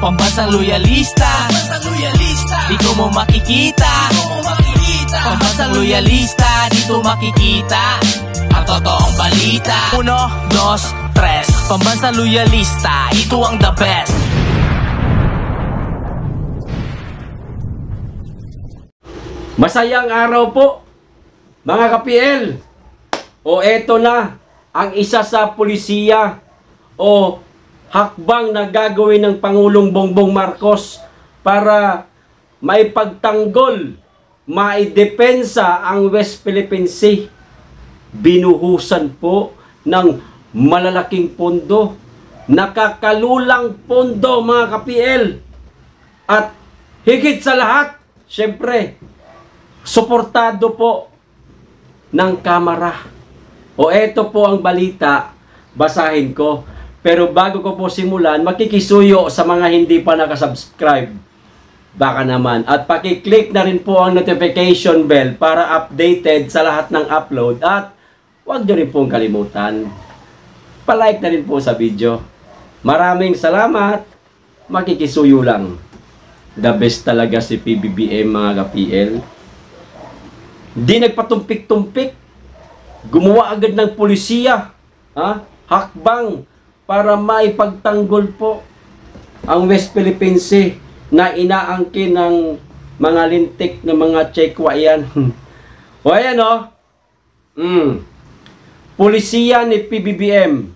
Pambansang loyalista. Pambansang loyalista. Dito mo makikita. Dito mo makikita. Pambansang loyalista Dito makikita Ang totoong balita. Uno, dos, tres. Pambansang loyalista Ito ang the best. Masayang araw po, mga ka-PL. O eto na, ang isa sa pulisiya o hakbang na gagawin ng Pangulong Bongbong Marcos para maipagtanggol, maidepensa ang West Philippine Sea. Binuhusan po ng malalaking pondo, nakakalulang pondo mga ka-PL. At higit sa lahat, syempre, suportado po ng kamera. O eto po ang balita, basahin ko. Pero bago ko po simulan, makikisuyo sa mga hindi pa nakasubscribe. Baka naman. At pakiclick na rin po ang notification bell para updated sa lahat ng upload. At huwag nyo rin pong kalimutan. Palike na rin po sa video. Maraming salamat. Makikisuyo lang. The best talaga si PBBM mga ka-PL. Di nagpatumpik-tumpik. Gumawa agad ng polisiya. Ha? Hakbang para maipagtanggol po ang West Philippine Sea na inaangkin ng mga lintik ng mga Chekwa yan. o ayan o. Mm. Polisiya ni PBBM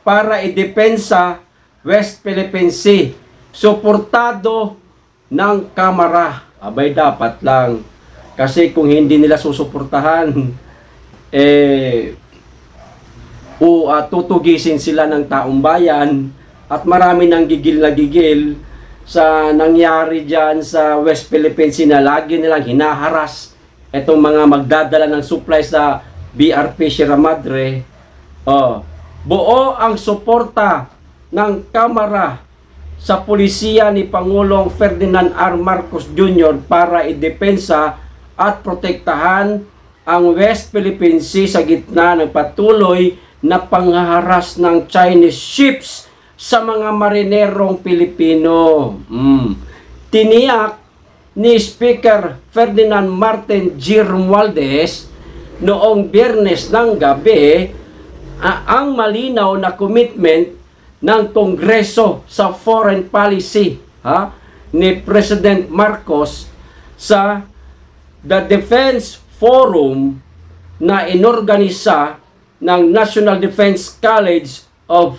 para idepensa West Philippine Sea. Suportado ng kamera. Abay dapat lang kasi kung hindi nila susuportahan, eh, o uh, tutugisin sila ng taong bayan at marami nang gigil na gigil sa nangyari dyan sa West Philippines na lagi nilang hinaharas itong mga magdadala ng supply sa BRP Sierra Madre. Oh, buo ang suporta ng Kamara sa pulisya ni Pangulong Ferdinand R. Marcos Jr. para idepensa at protektahan ang West Philippine Sea sa gitna ng patuloy na panghaharas ng Chinese ships sa mga marinerong Pilipino. Mm. Tiniyak ni Speaker Ferdinand Martin G. Romualdez noong biyernes ng gabi ang malinaw na commitment ng Kongreso sa foreign policy ha, ni President Marcos sa the Defense Forum na inorganisa ng National Defense College of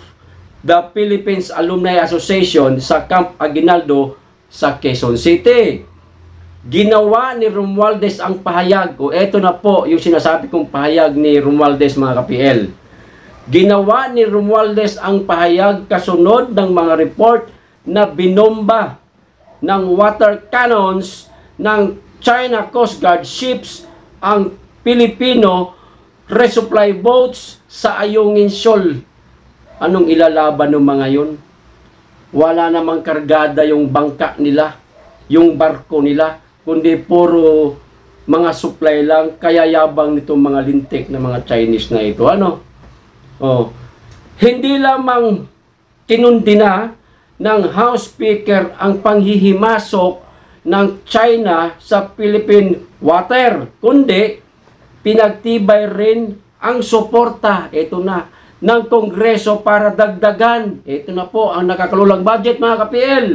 the Philippines Alumni Association sa Camp Aguinaldo sa Quezon City. Ginawa ni Romualdez ang pahayag, o eto na po yung sinasabi kong pahayag ni Romualdez mga ka-PL. Ginawa ni Romualdez ang pahayag kasunod ng mga report na binomba ng water cannons ng China Coast Guard ships ang Pilipino resupply boats sa Ayungin Shoal. Anong ilalaban ng mga yun? Wala namang kargada yung bangka nila, yung barko nila, kundi puro mga supply lang, kaya yabang nitong mga lintik na mga Chinese na ito. Ano? Oh. Hindi lamang tinundi na ng House Speaker ang panghihimasok ng China sa Philippine water, kundi pinagtibay rin ang suporta, ito na, ng Kongreso para dagdagan, ito na po ang nakakalulang budget mga ka-PL,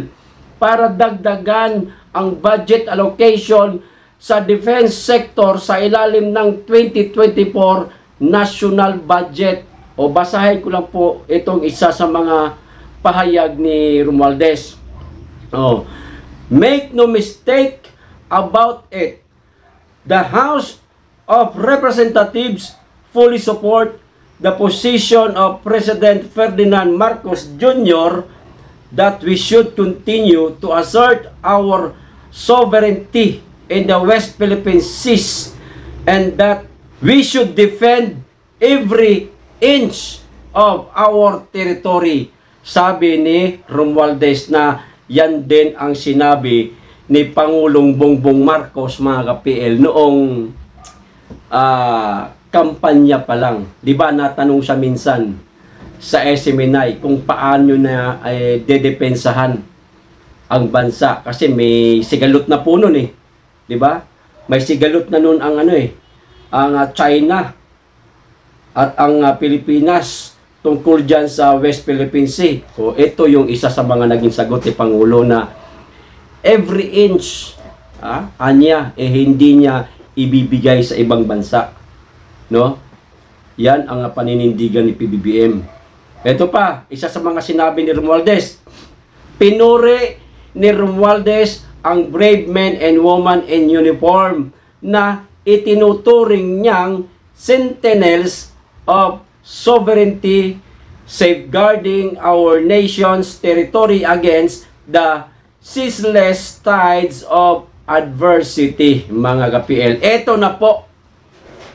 para dagdagan ang budget allocation sa defense sector sa ilalim ng 2024 national budget. O basahin ko lang po itong isa sa mga pahayag ni Romualdez. Oh, Make no mistake about it. The House of Representatives fully support the position of President Ferdinand Marcos Jr. that we should continue to assert our sovereignty in the West Philippine Seas and that we should defend every inch of our territory. Sabi ni Romualdez na yan din ang sinabi ni Pangulong Bongbong Marcos mga ka-PL noong uh, kampanya pa lang. Di ba natanong siya minsan sa SMNI kung paano na eh, dedepensahan ang bansa kasi may sigalot na po nun eh. 'Di ba? May sigalot na nun ang ano eh, ang ah, China at ang ah, Pilipinas tungkol dyan sa West Philippine Sea. O ito yung isa sa mga naging sagot ni Pangulo na every inch ah, anya eh hindi niya ibibigay sa ibang bansa. No? Yan ang paninindigan ni PBBM. Ito pa, isa sa mga sinabi ni Romualdez. Pinuri ni Romualdez ang brave men and women in uniform na itinuturing niyang sentinels of sovereignty safeguarding our nation's territory against the ceaseless tides of adversity, mga kapiel. Ito na po,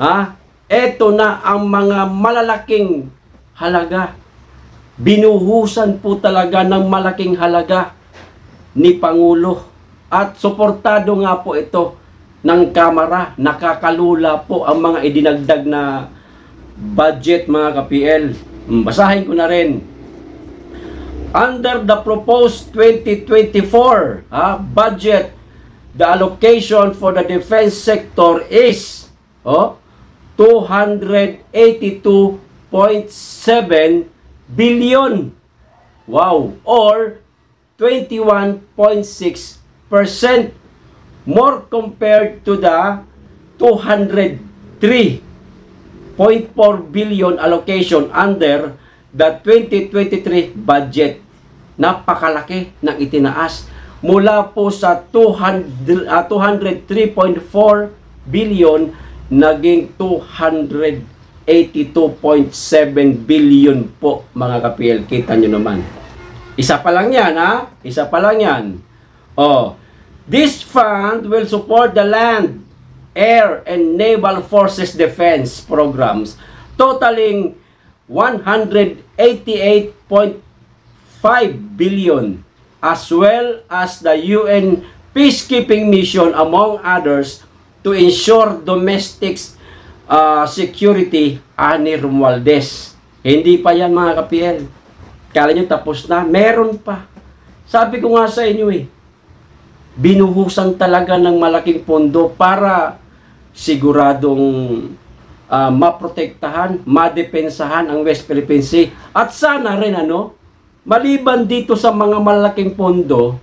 ha? Ito na ang mga malalaking halaga. Binuhusan po talaga ng malaking halaga ni Pangulo. At suportado nga po ito ng Kamara. Nakakalula po ang mga idinagdag na budget mga ka-PL. Mm, Basahin ko na rin. Under the proposed 2024 ah, budget, the allocation for the defense sector is oh, 282.7 billion. Wow! Or 21.6% more compared to the 203.4 billion allocation under the 2023 budget. Napakalaki ng itinaas mula po sa 200, ah, 203.4 billion naging 282.7 billion po mga kapiel. Kita nyo naman. Isa pa lang yan, ha? Isa pa lang yan. Oh, this fund will support the land, air, and naval forces defense programs totaling 188.5 billion as well as the UN peacekeeping mission among others to ensure domestic uh, security ani Romualdez. Hindi pa yan mga kapiel. Kala nyo tapos na? Meron pa. Sabi ko nga sa inyo eh, binuhusan talaga ng malaking pondo para siguradong ah, maprotektahan, madepensahan ang West Philippine Sea. At sana rin ano, maliban dito sa mga malaking pondo,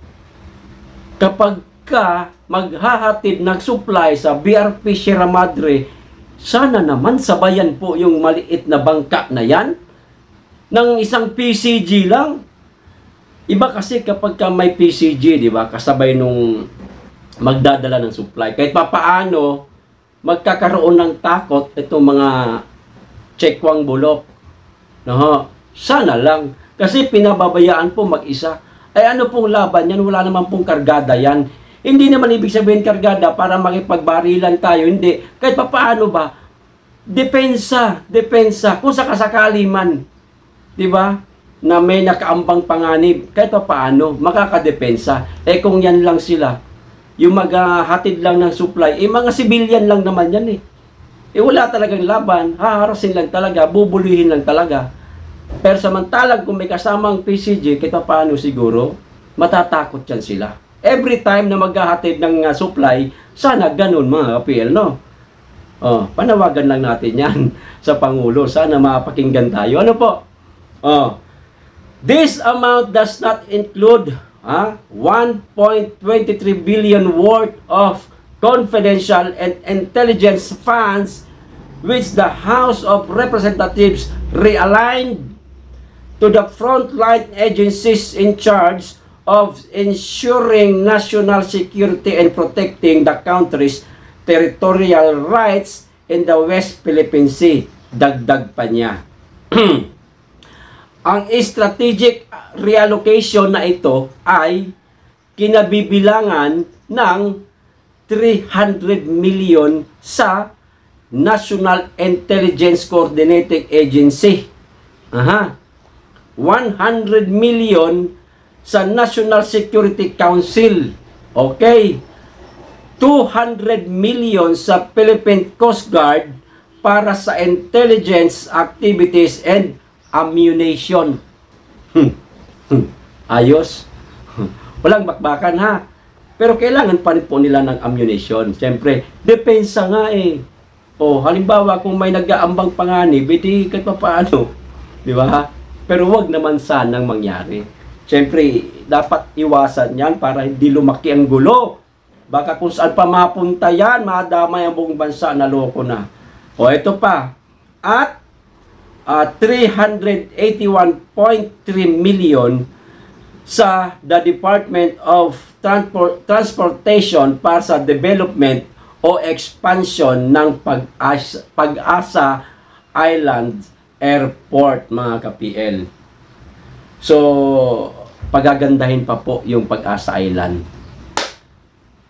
kapag ka maghahatid ng supply sa BRP Sierra Madre, sana naman sabayan po yung maliit na bangka na yan ng isang PCG lang. Iba kasi kapag ka may PCG, di ba, kasabay nung magdadala ng supply. Kahit papaano, magkakaroon ng takot itong mga chekwang bulok. No, sana lang. Kasi pinababayaan po mag-isa. Ay ano pong laban yan? Wala naman pong kargada yan. Hindi naman ibig sabihin kargada para makipagbarilan tayo. Hindi. Kahit papaano ba? Depensa. Depensa. Kung sakasakali man. Ba? Na may nakaambang panganib. Kahit papaano. Makakadepensa. Eh kung yan lang sila. Yung maghatid lang ng supply. Eh mga civilian lang naman yan eh. Eh wala talagang laban. Haharasin lang talaga. Bubuluhin lang talaga. Pero samantalang kung may kasamang PCG, kita paano siguro, matatakot yan sila. Every time na maghahatid ng uh, supply, sana ganun mga kapil, no? Oh, panawagan lang natin yan sa Pangulo. Sana mapakinggan tayo. Ano po? Oh, this amount does not include ah, 1.23 billion worth of confidential and intelligence funds which the House of Representatives realigned to the frontline agencies in charge of ensuring national security and protecting the country's territorial rights in the West Philippine Sea. Dagdag pa niya. Ang strategic reallocation na ito ay kinabibilangan ng 300 million sa National Intelligence Coordinating Agency. Aha. 100 million sa National Security Council. Okay. 200 million sa Philippine Coast Guard para sa intelligence activities and ammunition. Hmm. Hmm. Ayos. Walang bakbakan ha. Pero kailangan pa rin po nila ng ammunition. Siyempre, depensa nga eh. O, halimbawa, kung may nag-aambang panganib, edi kahit pa paano. Di ba? Pero wag naman sanang mangyari. Siyempre, dapat iwasan yan para hindi lumaki ang gulo. Baka kung saan pa mapunta yan, madamay ang buong bansa na loko na. O, ito pa. At ah, 381.3 million sa the Department of Transport, Transportation para sa development o expansion ng Pag-asa, Pag-asa Island Airport mga ka-PL. So, pagagandahin pa po yung Pag-asa Island.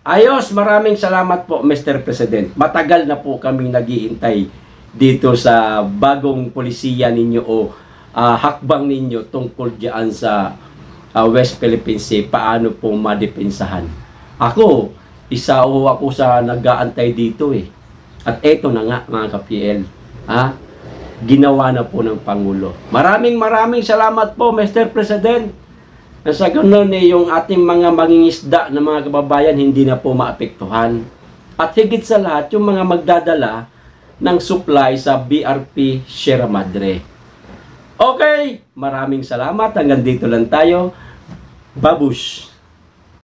Ayos, maraming salamat po Mr. President. Matagal na po kami naghihintay dito sa bagong polisiya ninyo o ah, hakbang ninyo tungkol diyan sa ah, West Philippine Sea, paano po madepensahan. Ako, isa ho ako sa nag-aantay dito eh. At eto na nga mga ka-PL. Ha? Ginawa na po ng Pangulo. Maraming maraming salamat po Mr. President. Na sa ganun eh, yung ating mga mangingisda na mga kababayan hindi na po maapektuhan. At higit sa lahat, yung mga magdadala ng supply sa BRP Sierra Madre. Okay, maraming salamat. Hanggang dito lang tayo. Babush!